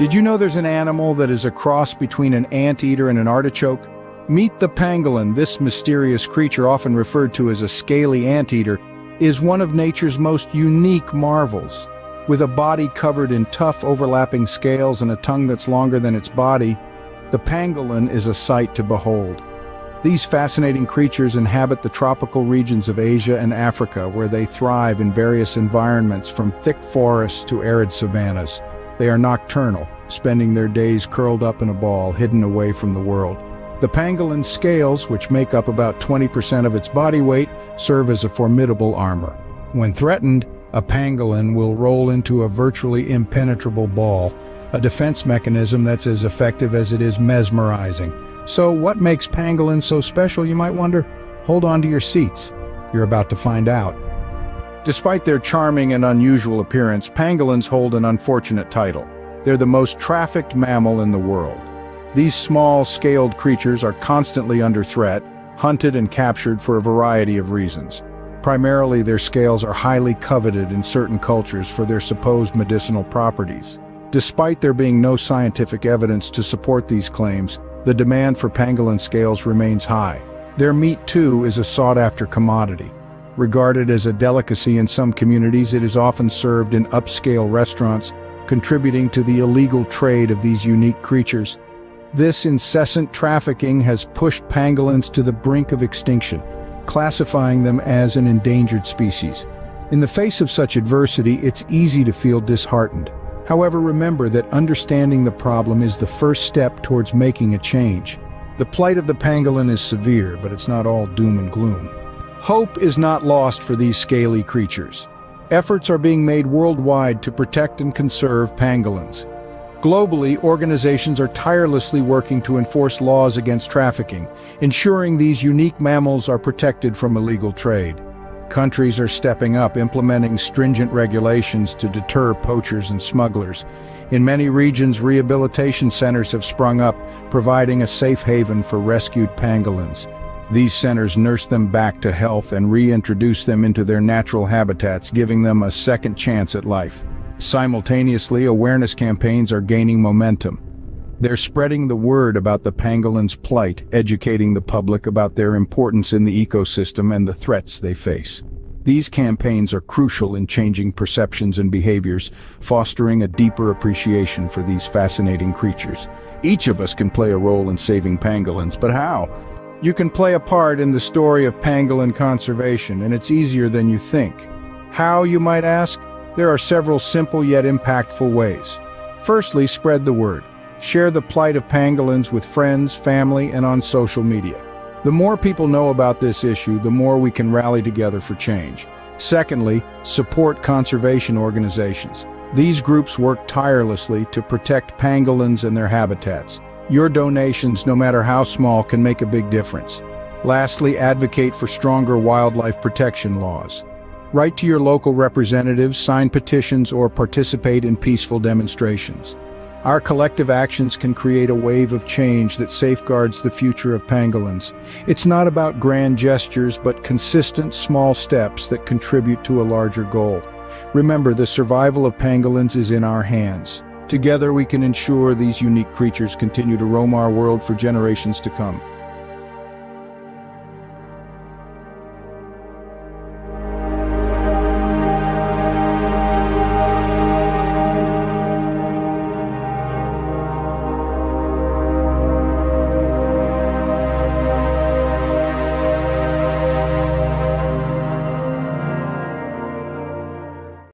Did you know there's an animal that is a cross between an anteater and an artichoke? Meet the pangolin, this mysterious creature often referred to as a scaly anteater, is one of nature's most unique marvels. With a body covered in tough overlapping scales and a tongue that's longer than its body, the pangolin is a sight to behold. These fascinating creatures inhabit the tropical regions of Asia and Africa where they thrive in various environments from thick forests to arid savannas. They are nocturnal, spending their days curled up in a ball, hidden away from the world. The pangolin's scales, which make up about 20% of its body weight, serve as a formidable armor. When threatened, a pangolin will roll into a virtually impenetrable ball, a defense mechanism that's as effective as it is mesmerizing. So what makes pangolins so special, you might wonder? Hold on to your seats. You're about to find out. Despite their charming and unusual appearance, pangolins hold an unfortunate title. They're the most trafficked mammal in the world. These small, scaled creatures are constantly under threat, hunted and captured for a variety of reasons. Primarily, their scales are highly coveted in certain cultures for their supposed medicinal properties. Despite there being no scientific evidence to support these claims, the demand for pangolin scales remains high. Their meat, too, is a sought-after commodity. Regarded as a delicacy in some communities, it is often served in upscale restaurants, contributing to the illegal trade of these unique creatures. This incessant trafficking has pushed pangolins to the brink of extinction, classifying them as an endangered species. In the face of such adversity, it's easy to feel disheartened. However, remember that understanding the problem is the first step towards making a change. The plight of the pangolin is severe, but it's not all doom and gloom. Hope is not lost for these scaly creatures. Efforts are being made worldwide to protect and conserve pangolins. Globally, organizations are tirelessly working to enforce laws against trafficking, ensuring these unique mammals are protected from illegal trade. Countries are stepping up, implementing stringent regulations to deter poachers and smugglers. In many regions, rehabilitation centers have sprung up, providing a safe haven for rescued pangolins. These centers nurse them back to health and reintroduce them into their natural habitats, giving them a second chance at life. Simultaneously, awareness campaigns are gaining momentum. They're spreading the word about the pangolin's plight, educating the public about their importance in the ecosystem and the threats they face. These campaigns are crucial in changing perceptions and behaviors, fostering a deeper appreciation for these fascinating creatures. Each of us can play a role in saving pangolins, but how? You can play a part in the story of pangolin conservation, and it's easier than you think. How, you might ask? There are several simple yet impactful ways. Firstly, spread the word. Share the plight of pangolins with friends, family, and on social media. The more people know about this issue, the more we can rally together for change. Secondly, support conservation organizations. These groups work tirelessly to protect pangolins and their habitats. Your donations, no matter how small, can make a big difference. Lastly, advocate for stronger wildlife protection laws. Write to your local representatives, sign petitions, or participate in peaceful demonstrations. Our collective actions can create a wave of change that safeguards the future of pangolins. It's not about grand gestures, but consistent small steps that contribute to a larger goal. Remember, the survival of pangolins is in our hands. Together we can ensure these unique creatures continue to roam our world for generations to come.